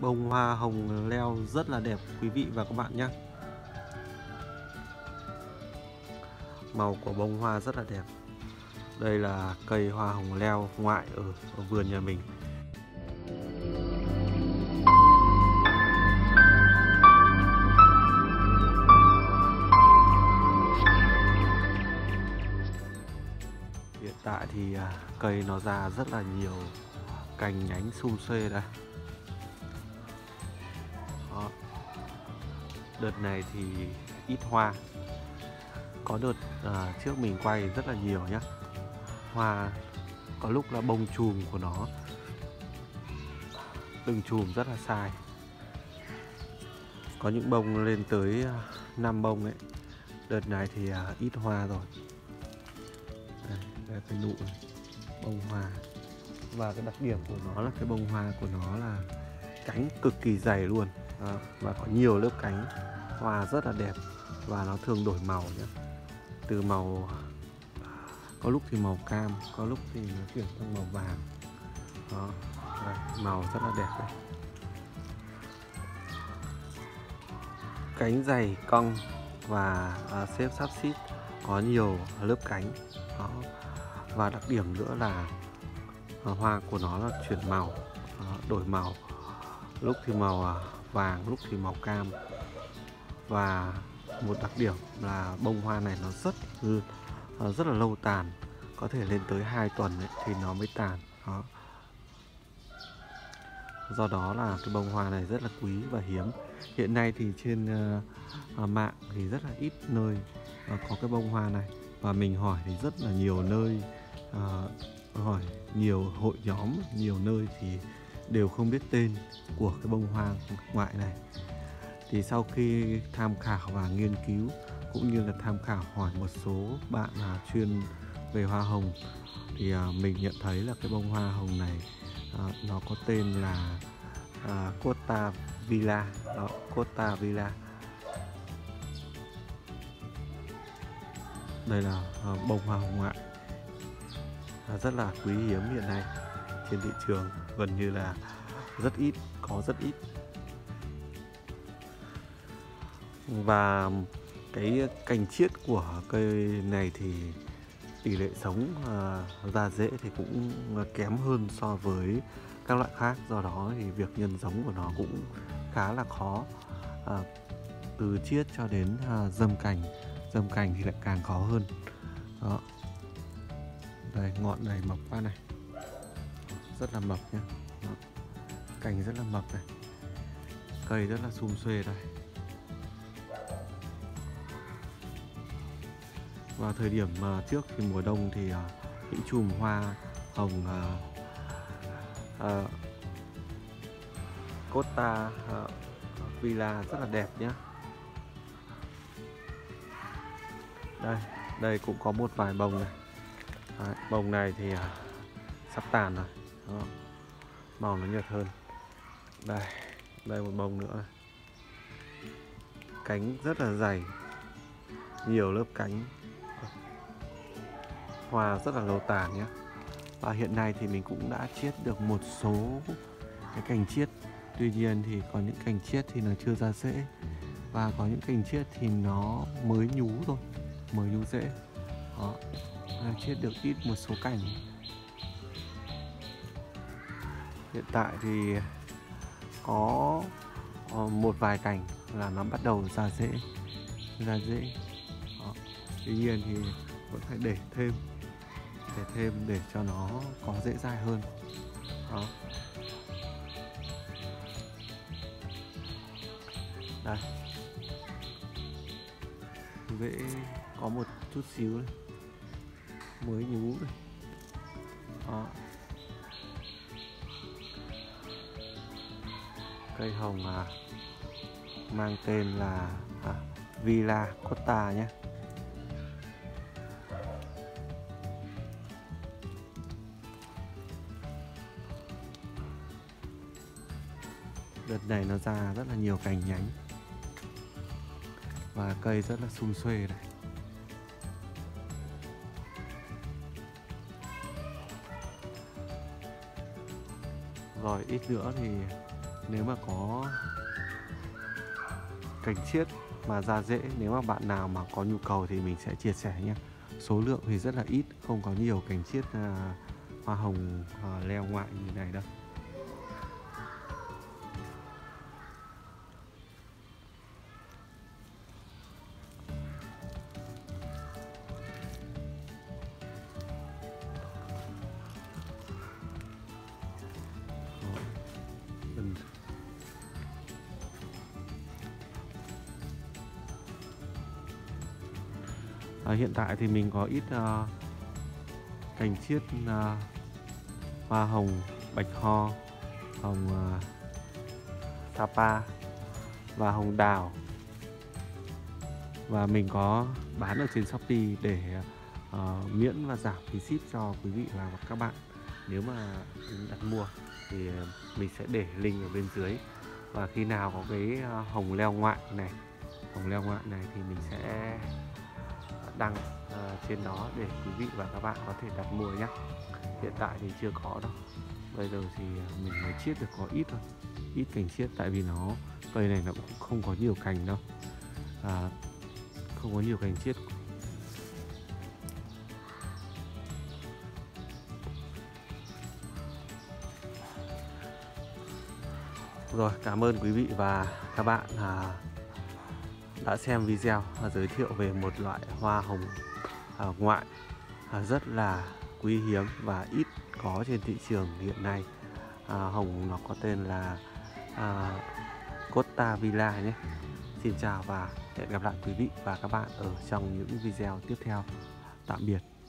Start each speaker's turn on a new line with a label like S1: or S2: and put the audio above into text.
S1: bông hoa hồng leo rất là đẹp quý vị và các bạn nhé. Màu của bông hoa rất là đẹp. Đây là cây hoa hồng leo ngoại ở, ở vườn nhà mình. Hiện tại thì à, cây nó ra rất là nhiều cành nhánh sum xuê đây. Đợt này thì ít hoa. Có đợt à, trước mình quay rất là nhiều nhá. Hoa có lúc là bông chùm của nó. Từng chùm rất là sai. Có những bông lên tới à, 5 bông ấy. Đợt này thì à, ít hoa rồi. Đây, đây cái nụ này. bông hoa. Và cái đặc điểm của nó là cái bông hoa của nó là cánh cực kỳ dày luôn. À, và có nhiều lớp cánh hoa rất là đẹp và nó thường đổi màu nhé. Từ màu có lúc thì màu cam có lúc thì nó chuyển sang màu vàng. Đó đây, màu rất là đẹp đấy. Cánh dày cong và à, xếp sắp xít có nhiều lớp cánh. Đó và đặc điểm nữa là à, hoa của nó là chuyển màu đó, đổi màu. Lúc thì màu à, vàng lúc thì màu cam và một đặc điểm là bông hoa này nó rất rất là lâu tàn có thể lên tới 2 tuần ấy, thì nó mới tàn. Đó. Do đó là cái bông hoa này rất là quý và hiếm. Hiện nay thì trên uh, mạng thì rất là ít nơi uh, có cái bông hoa này. Và mình hỏi thì rất là nhiều nơi uh, hỏi nhiều hội nhóm nhiều nơi thì đều không biết tên của cái bông hoa ngoại này thì sau khi tham khảo và nghiên cứu cũng như là tham khảo hỏi một số bạn là chuyên về hoa hồng thì à, mình nhận thấy là cái bông hoa hồng này à, nó có tên là à, Costa Villa. Đó Costa Villa. Đây là à, bông hoa hồng ngoại à, rất là quý hiếm hiện nay trên thị trường gần như là rất ít có rất ít. Và cái cành chiết của cây này thì tỷ lệ sống à, ra rễ thì cũng kém hơn so với các loại khác. Do đó thì việc nhân giống của nó cũng khá là khó. À, từ chiết cho đến à, dâm cành dâm cành thì lại càng khó hơn. Đó. Đây ngọn này mọc quá này. Rất là mập nhá. Đó. cành rất là mập này. Cây rất là xum xuê đây. Vào thời điểm uh, trước thì mùa đông thì ờ, uh, những chùm hoa hồng uh, uh, Costa uh, Villa rất là đẹp nhé đây đây cũng có một vài bông này. Đấy, bông này thì uh, sắp tàn rồi. Đó. màu nó nhợt hơn. Đây đây một bông nữa. Cánh rất là dày nhiều lớp cánh hoa rất là lâu tàn nhé. Và hiện nay thì mình cũng đã chiết được một số cái cành chiết. Tuy nhiên thì có những cành chiết thì nó chưa ra rễ và có những cành chiết thì nó mới nhú thôi, mới nhú rễ đó chiết được ít một số cành. Hiện tại thì có ờ, một vài cành là nó bắt đầu ra rễ ra rễ đó. tuy nhiên thì vẫn phải để thêm thể thêm để cho nó có dễ dai hơn. Đó. Đây. Vẽ có một chút xíu này. mới nhú này. Đó. Cây hồng à, mang tên là à, Villa Cotta nhé. Đợt này nó ra rất là nhiều cành nhánh. Và cây rất là sum xuê này. Rồi ít nữa thì nếu mà có cành chiết mà ra dễ, nếu mà bạn nào mà có nhu cầu thì mình sẽ chia sẻ nhé. Số lượng thì rất là ít không có nhiều cành chiết à, hoa hồng à, leo ngoại như này đâu. À, hiện tại thì mình có ít à, cành chiết à, hoa hồng bạch ho hồng à, sapa và hồng đào. Và mình có bán ở trên shopee để uh, miễn và giảm phí ship cho quý vị và các bạn. Nếu mà đặt mua thì mình sẽ để link ở bên dưới. Và khi nào có cái hồng leo ngoại này hồng leo ngoại này thì mình sẽ đăng uh, trên đó để quý vị và các bạn có thể đặt mua nhé. Hiện tại thì chưa có đâu. Bây giờ thì ờ, mình mới chiết được có ít thôi ít cành chiết tại vì nó cây này nó cũng không có nhiều cành đâu. À, không có nhiều cành chiết. Rồi cảm ơn quý vị và các bạn à, đã xem video giới thiệu về một loại hoa hồng à, ngoại à, rất là quý hiếm và ít có trên thị trường hiện nay. À, hồng nó có tên là à, Costa Villa nhé. Xin chào và hẹn gặp lại quý vị và các bạn ở trong những video tiếp theo. Tạm biệt.